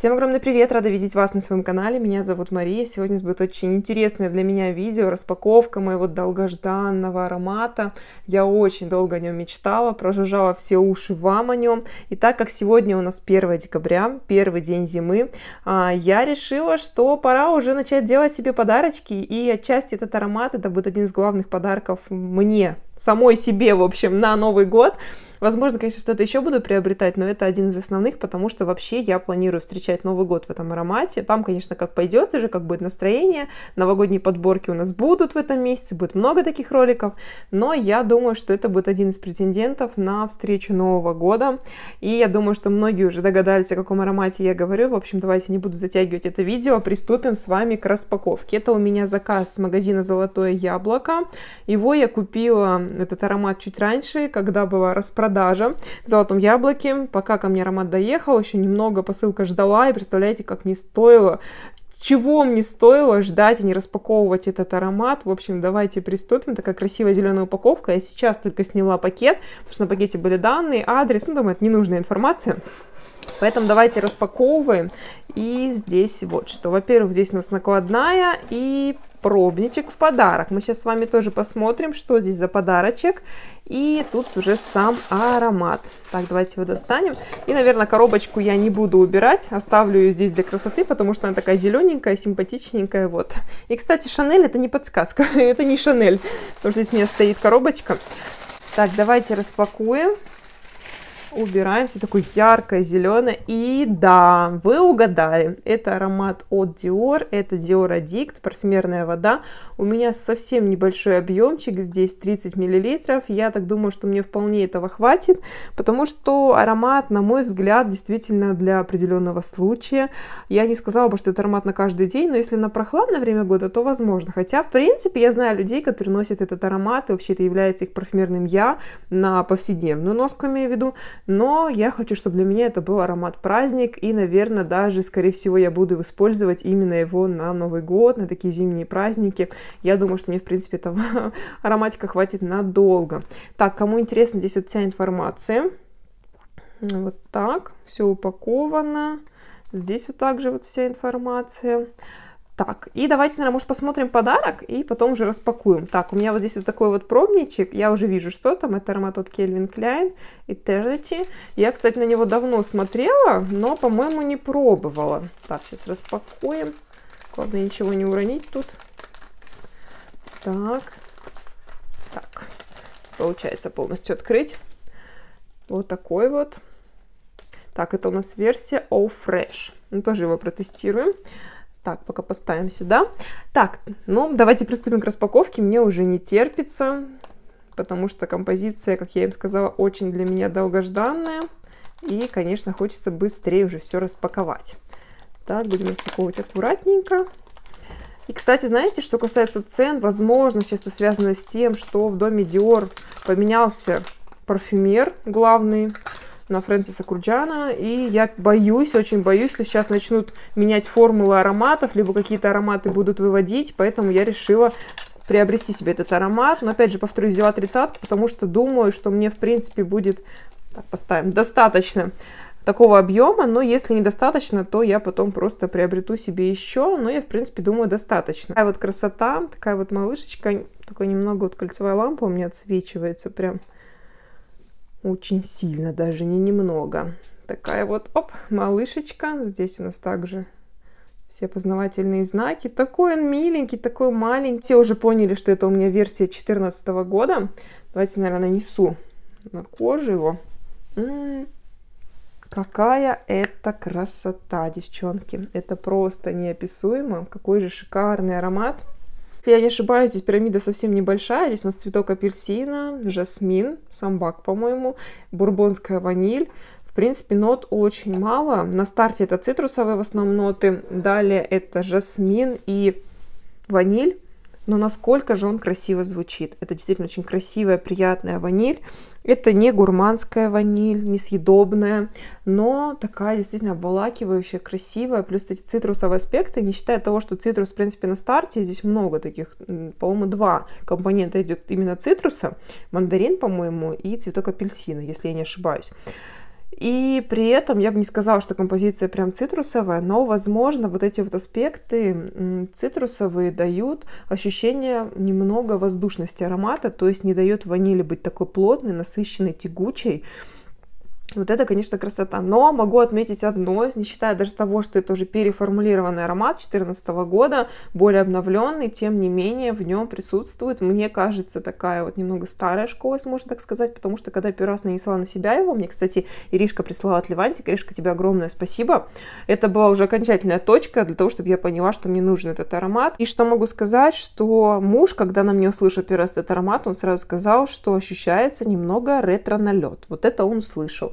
Всем огромный привет, рада видеть вас на своем канале, меня зовут Мария, сегодня будет очень интересное для меня видео, распаковка моего долгожданного аромата, я очень долго о нем мечтала, прожужжала все уши вам о нем, и так как сегодня у нас 1 декабря, первый день зимы, а, я решила, что пора уже начать делать себе подарочки, и отчасти этот аромат, это будет один из главных подарков мне, самой себе, в общем, на Новый год, Возможно, конечно, что-то еще буду приобретать, но это один из основных, потому что вообще я планирую встречать Новый год в этом аромате. Там, конечно, как пойдет уже, как будет настроение. Новогодние подборки у нас будут в этом месяце, будет много таких роликов, но я думаю, что это будет один из претендентов на встречу Нового года. И я думаю, что многие уже догадались, о каком аромате я говорю. В общем, давайте не буду затягивать это видео, приступим с вами к распаковке. Это у меня заказ с магазина «Золотое яблоко». Его я купила, этот аромат, чуть раньше, когда была распродажа продажа в Золотом Яблоке. Пока ко мне аромат доехал, еще немного посылка ждала, и представляете, как мне стоило чего мне стоило ждать и не распаковывать этот аромат. В общем, давайте приступим. Такая красивая зеленая упаковка. Я сейчас только сняла пакет, потому что на пакете были данные, адрес. Ну, думаю, это ненужная информация. Поэтому давайте распаковываем. И здесь вот что. Во-первых, здесь у нас накладная и пробничек в подарок. Мы сейчас с вами тоже посмотрим, что здесь за подарочек. И тут уже сам аромат. Так, давайте его достанем. И, наверное, коробочку я не буду убирать. Оставлю ее здесь для красоты, потому что она такая зелененькая, симпатичненькая. Вот. И, кстати, Шанель это не подсказка. это не Шанель. Потому что здесь у меня стоит коробочка. Так, давайте распакуем убираем, все такое яркое, зеленое. И да, вы угадали, это аромат от Dior, это Dior Addict, парфюмерная вода. У меня совсем небольшой объемчик, здесь 30 миллилитров. Я так думаю, что мне вполне этого хватит, потому что аромат, на мой взгляд, действительно для определенного случая. Я не сказала бы, что это аромат на каждый день, но если на прохладное время года, то возможно. Хотя, в принципе, я знаю людей, которые носят этот аромат, и вообще это является их парфюмерным я на повседневную носку, имею в виду но я хочу, чтобы для меня это был аромат-праздник, и, наверное, даже, скорее всего, я буду использовать именно его на Новый год, на такие зимние праздники. Я думаю, что мне, в принципе, этого ароматика хватит надолго. Так, кому интересно, здесь вот вся информация. Вот так, все упаковано. Здесь вот также вот вся информация. Так, и давайте, наверное, может, посмотрим подарок и потом уже распакуем. Так, у меня вот здесь вот такой вот пробничек. Я уже вижу, что там. Это аромат от Calvin Klein Eternity. Я, кстати, на него давно смотрела, но, по-моему, не пробовала. Так, сейчас распакуем. Главное, ничего не уронить тут. Так. Так. Получается полностью открыть. Вот такой вот. Так, это у нас версия All Fresh. Мы тоже его протестируем. Так, пока поставим сюда. Так, ну, давайте приступим к распаковке. Мне уже не терпится, потому что композиция, как я им сказала, очень для меня долгожданная. И, конечно, хочется быстрее уже все распаковать. Так, будем распаковывать аккуратненько. И, кстати, знаете, что касается цен, возможно, сейчас это связано с тем, что в доме Dior поменялся парфюмер главный на Фрэнсиса Курджана, и я боюсь, очень боюсь, если сейчас начнут менять формулы ароматов, либо какие-то ароматы будут выводить, поэтому я решила приобрести себе этот аромат, но опять же, повторюсь, взяла тридцатку, потому что думаю, что мне, в принципе, будет, так, поставим, достаточно такого объема, но если недостаточно, то я потом просто приобрету себе еще, но я, в принципе, думаю, достаточно. Такая вот красота, такая вот малышечка, такая немного вот кольцевая лампа у меня отсвечивается прям очень сильно, даже не немного. Такая вот, оп, малышечка. Здесь у нас также все познавательные знаки. Такой он миленький, такой маленький. Все уже поняли, что это у меня версия 2014 года. Давайте, наверное, нанесу на кожу его. М -м -м. Какая это красота, девчонки. Это просто неописуемо. Какой же шикарный аромат. Если я не ошибаюсь, здесь пирамида совсем небольшая. Здесь у нас цветок апельсина, жасмин, самбак, по-моему, бурбонская ваниль. В принципе, нот очень мало. На старте это цитрусовые в основном ноты. Далее это жасмин и ваниль но насколько же он красиво звучит. Это действительно очень красивая, приятная ваниль. Это не гурманская ваниль, не съедобная, но такая действительно обволакивающая, красивая. Плюс эти цитрусовые аспекты, не считая того, что цитрус, в принципе, на старте, здесь много таких, по-моему, два компонента идет именно цитруса. Мандарин, по-моему, и цветок апельсина, если я не ошибаюсь. И при этом я бы не сказала, что композиция прям цитрусовая, но, возможно, вот эти вот аспекты цитрусовые дают ощущение немного воздушности аромата, то есть не дает ванили быть такой плотной, насыщенной, тягучей, вот это, конечно, красота. Но могу отметить одно, не считая даже того, что это уже переформулированный аромат 2014 года, более обновленный, тем не менее в нем присутствует, мне кажется, такая вот немного старая школа, если можно так сказать, потому что когда первый раз нанесла на себя его, мне, кстати, Иришка прислала от Левантик, Иришка, тебе огромное спасибо. Это была уже окончательная точка для того, чтобы я поняла, что мне нужен этот аромат. И что могу сказать, что муж, когда на мне услышал первый раз этот аромат, он сразу сказал, что ощущается немного ретро-налет. Вот это он услышал.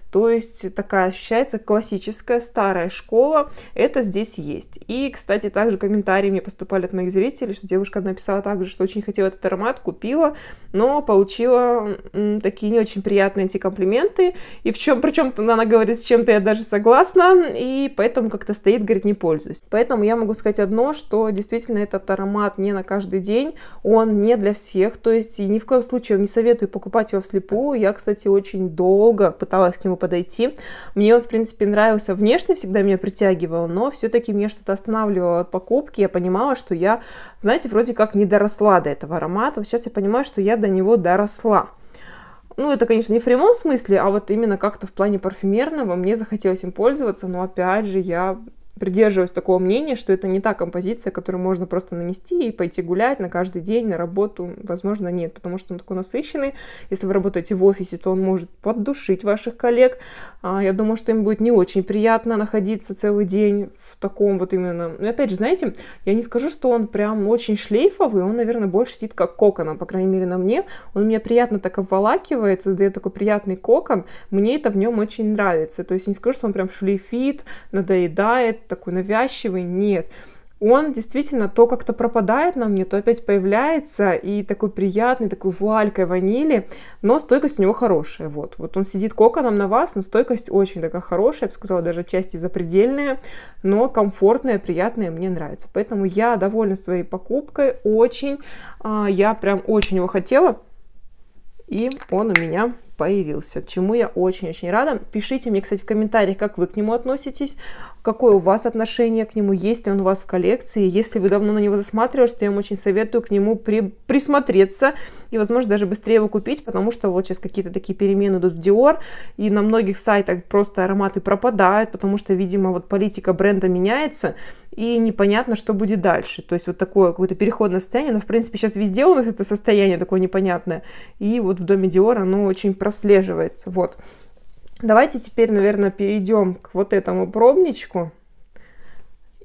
То есть такая ощущается классическая старая школа. Это здесь есть. И, кстати, также комментарии мне поступали от моих зрителей, что девушка написала также, что очень хотела этот аромат, купила, но получила м, такие не очень приятные эти комплименты. И в чем, причем она говорит, с чем-то я даже согласна, и поэтому как-то стоит, говорит, не пользуюсь. Поэтому я могу сказать одно, что действительно этот аромат не на каждый день, он не для всех, то есть и ни в коем случае не советую покупать его вслепую. Я, кстати, очень долго пыталась к нему подойти. Мне он, в принципе, нравился внешне, всегда меня притягивал, но все-таки мне что-то останавливало от покупки. Я понимала, что я, знаете, вроде как не доросла до этого аромата. Сейчас я понимаю, что я до него доросла. Ну, это, конечно, не в прямом смысле, а вот именно как-то в плане парфюмерного мне захотелось им пользоваться, но опять же я придерживаюсь такого мнения, что это не та композиция, которую можно просто нанести и пойти гулять на каждый день, на работу. Возможно, нет, потому что он такой насыщенный. Если вы работаете в офисе, то он может поддушить ваших коллег. А, я думаю, что им будет не очень приятно находиться целый день в таком вот именно... И опять же, знаете, я не скажу, что он прям очень шлейфовый, он, наверное, больше сидит как коконом, по крайней мере, на мне. Он меня приятно так обволакивает, создает такой приятный кокон. Мне это в нем очень нравится. То есть не скажу, что он прям шлейфит, надоедает, такой навязчивый, нет. Он действительно то как-то пропадает на мне, то опять появляется, и такой приятный, такой вуалькой ванили, но стойкость у него хорошая, вот. Вот он сидит коконом на вас, но стойкость очень такая хорошая, я бы сказала, даже части запредельная, но комфортная, приятная, мне нравится. Поэтому я довольна своей покупкой, очень, а, я прям очень его хотела, и он у меня появился, чему я очень-очень рада. Пишите мне, кстати, в комментариях, как вы к нему относитесь, какое у вас отношение к нему, есть ли он у вас в коллекции. Если вы давно на него засматриваешь, то я вам очень советую к нему при, присмотреться и, возможно, даже быстрее его купить, потому что вот сейчас какие-то такие перемены идут в Dior, и на многих сайтах просто ароматы пропадают, потому что, видимо, вот политика бренда меняется, и непонятно, что будет дальше. То есть вот такое какое-то переходное состояние, но, в принципе, сейчас везде у нас это состояние такое непонятное, и вот в доме Dior оно очень прослеживается. Вот. Давайте теперь, наверное, перейдем к вот этому пробничку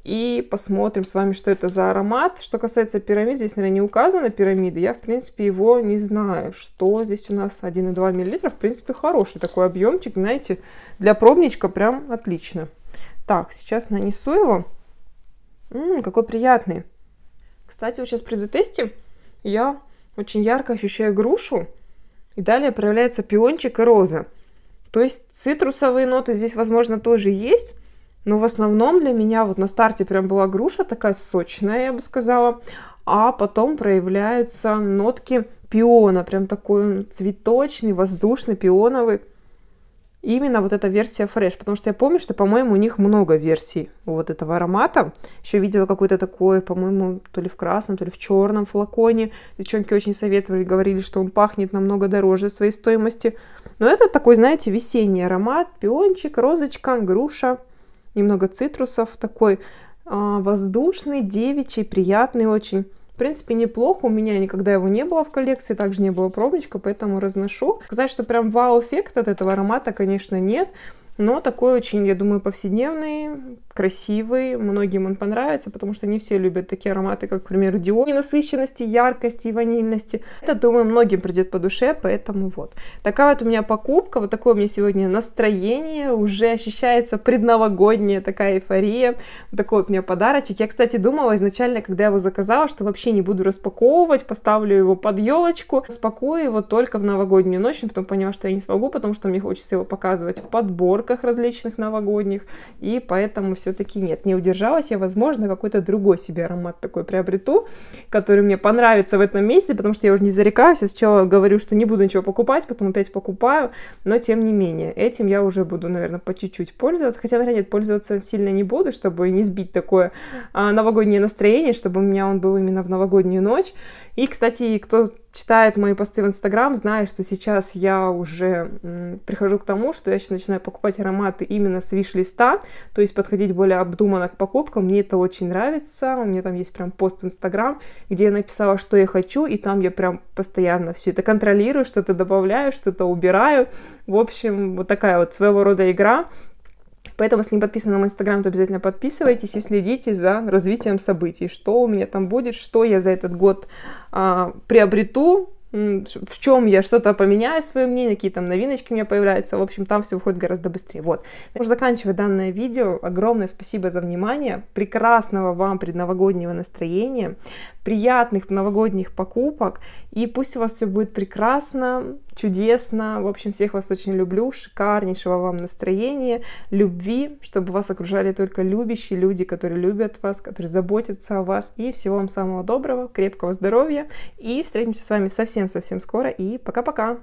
и посмотрим с вами, что это за аромат. Что касается пирамид, здесь, наверное, не указано пирамиды. Я, в принципе, его не знаю. Что здесь у нас 1,2 мл. В принципе, хороший такой объемчик. Знаете, для пробничка прям отлично. Так, сейчас нанесу его. Ммм, какой приятный. Кстати, вот сейчас при затесте я очень ярко ощущаю грушу. И далее проявляется пиончик и роза. То есть цитрусовые ноты здесь, возможно, тоже есть, но в основном для меня вот на старте прям была груша такая сочная, я бы сказала, а потом проявляются нотки пиона, прям такой цветочный, воздушный, пионовый именно вот эта версия Fresh, потому что я помню, что, по-моему, у них много версий вот этого аромата. Еще видела какой-то такой, по-моему, то ли в красном, то ли в черном флаконе. Девчонки очень советовали, говорили, что он пахнет намного дороже своей стоимости. Но это такой, знаете, весенний аромат. Пиончик, розочка, груша, немного цитрусов. Такой а, воздушный, девичий, приятный очень. В принципе, неплохо. У меня никогда его не было в коллекции, также не было пробничка, поэтому разношу. Сказать, что прям вау-эффект от этого аромата, конечно, нет. Но такой очень, я думаю, повседневный, красивый, многим он понравится, потому что не все любят такие ароматы, как, к примеру, Dior. Ненасыщенности, яркости и ванильности. Это, думаю, многим придет по душе, поэтому вот. Такая вот у меня покупка, вот такое у меня сегодня настроение, уже ощущается предновогодняя такая эйфория. Вот такой вот у меня подарочек. Я, кстати, думала изначально, когда я его заказала, что вообще не буду распаковывать, поставлю его под елочку, распакую его только в новогоднюю ночь, но потом поняла, что я не смогу, потому что мне хочется его показывать в подбор подборках различных новогодних, и поэтому все-таки нет, не удержалась я, возможно, какой-то другой себе аромат такой приобрету, который мне понравится в этом месяце, потому что я уже не зарекаюсь, я сначала говорю, что не буду ничего покупать, потом опять покупаю, но тем не менее, этим я уже буду, наверное, по чуть-чуть пользоваться, хотя, наверное, нет, пользоваться сильно не буду, чтобы не сбить такое а, новогоднее настроение, чтобы у меня он был именно в новогоднюю ночь. И, кстати, кто читает мои посты в Инстаграм, знает, что сейчас я уже прихожу к тому, что я сейчас начинаю покупать ароматы именно с виш-листа, то есть подходить более обдуманно к покупкам. Мне это очень нравится. У меня там есть прям пост в Инстаграм, где я написала, что я хочу, и там я прям постоянно все это контролирую, что-то добавляю, что-то убираю. В общем, вот такая вот своего рода игра. Поэтому, если не подписаны на мой инстаграм, то обязательно подписывайтесь и следите за развитием событий, что у меня там будет, что я за этот год а, приобрету, в чем я что-то поменяю свое мнение, какие там новиночки у меня появляются. В общем, там все выходит гораздо быстрее. Вот. Уже заканчивая данное видео. Огромное спасибо за внимание. Прекрасного вам предновогоднего настроения. Приятных новогодних покупок. И пусть у вас все будет прекрасно, чудесно. В общем, всех вас очень люблю. Шикарнейшего вам настроения, любви, чтобы вас окружали только любящие люди, которые любят вас, которые заботятся о вас. И всего вам самого доброго, крепкого здоровья. И встретимся с вами совсем совсем-совсем скоро и пока-пока!